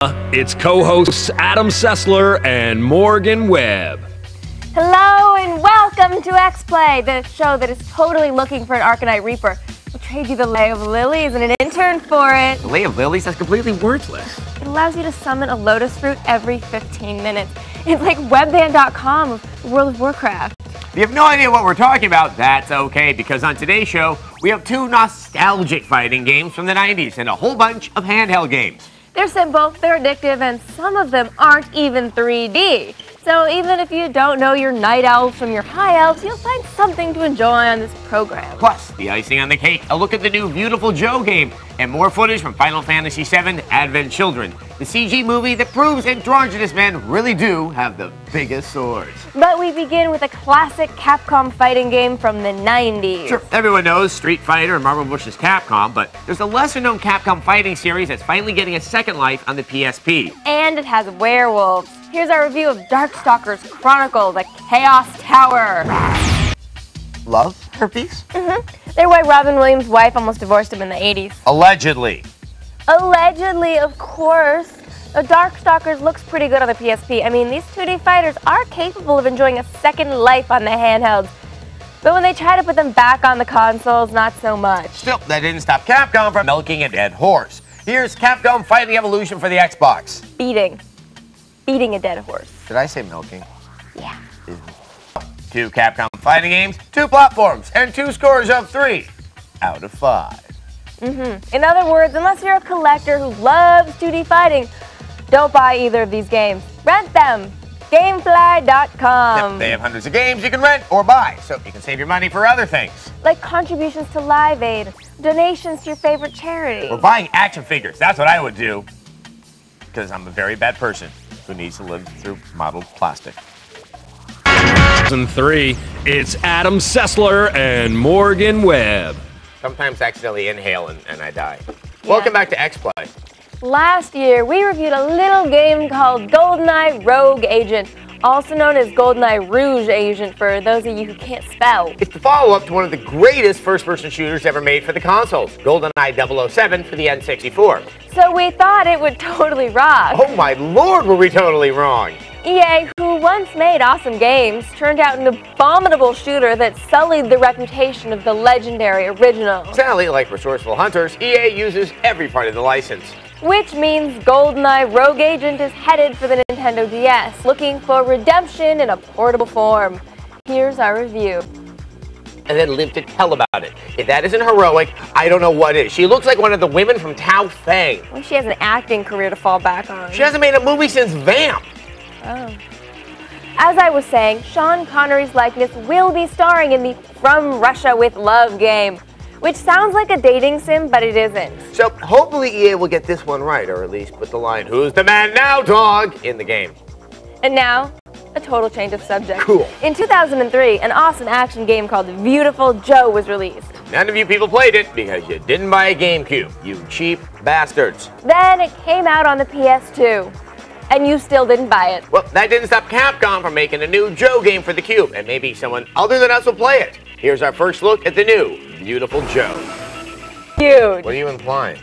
It's co-hosts Adam Sessler and Morgan Webb. Hello and welcome to X-Play, the show that is totally looking for an Arcanite Reaper. We'll trade you the Lay of Lilies and an intern for it. The Lay of Lilies? That's completely worthless. It allows you to summon a lotus fruit every 15 minutes. It's like webband.com of World of Warcraft. If you have no idea what we're talking about, that's okay, because on today's show, we have two nostalgic fighting games from the 90s and a whole bunch of handheld games. They're simple, they're addictive, and some of them aren't even 3D. So even if you don't know your night elves from your high elves, you'll find something to enjoy on this program. Plus, the icing on the cake, a look at the new Beautiful Joe game, and more footage from Final Fantasy VII Advent Children, the CG movie that proves androgynous men really do have the biggest swords. But we begin with a classic Capcom fighting game from the 90s. Sure, everyone knows Street Fighter and Marvel vs. Capcom, but there's a lesser known Capcom fighting series that's finally getting a second life on the PSP. And it has werewolves. Here's our review of Darkstalkers Chronicle, the Chaos Tower. Love herpes? Mm-hmm. They're why Robin Williams' wife almost divorced him in the 80s. Allegedly. Allegedly, of course. The Darkstalkers looks pretty good on the PSP. I mean, these 2D fighters are capable of enjoying a second life on the handhelds. But when they try to put them back on the consoles, not so much. Still, that didn't stop Capcom from milking a dead horse. Here's Capcom Fighting Evolution for the Xbox. Beating. Beating a dead horse. Did I say milking? Yeah. Two Capcom fighting games, two platforms, and two scores of three out of five. Mm-hmm. In other words, unless you're a collector who loves 2D fighting, don't buy either of these games. Rent them. Gamefly.com. Yep, they have hundreds of games you can rent or buy, so you can save your money for other things. Like contributions to Live Aid, donations to your favorite charity. Or buying action figures. That's what I would do. Because I'm a very bad person who needs to live through modeled plastic. 2003, it's Adam Sessler and Morgan Webb. Sometimes I accidentally inhale and, and I die. Yeah. Welcome back to X-Play. Last year, we reviewed a little game called GoldenEye Rogue Agent, also known as GoldenEye Rouge Agent for those of you who can't spell. It's the follow-up to one of the greatest first-person shooters ever made for the consoles, GoldenEye 007 for the N64. So we thought it would totally rock. Oh my lord, were we totally wrong. EA, who once made awesome games, turned out an abominable shooter that sullied the reputation of the legendary original. Sadly, like resourceful hunters, EA uses every part of the license. Which means GoldenEye Rogue Agent is headed for the Nintendo DS, looking for redemption in a portable form. Here's our review. And then live to tell about it. If that isn't heroic, I don't know what is. She looks like one of the women from Tao Feng. Well, she has an acting career to fall back on. She hasn't made a movie since Vamp. Oh. As I was saying, Sean Connery's likeness will be starring in the From Russia with Love game, which sounds like a dating sim, but it isn't. So hopefully EA will get this one right, or at least put the line, who's the man now, dog, in the game. And now, a total change of subject. Cool. In 2003, an awesome action game called Beautiful Joe was released. None of you people played it because you didn't buy a GameCube, you cheap bastards. Then it came out on the PS2 and you still didn't buy it. Well, that didn't stop Capcom from making a new Joe game for the Cube, and maybe someone other than us will play it. Here's our first look at the new Beautiful Joe. Huge. What are you implying?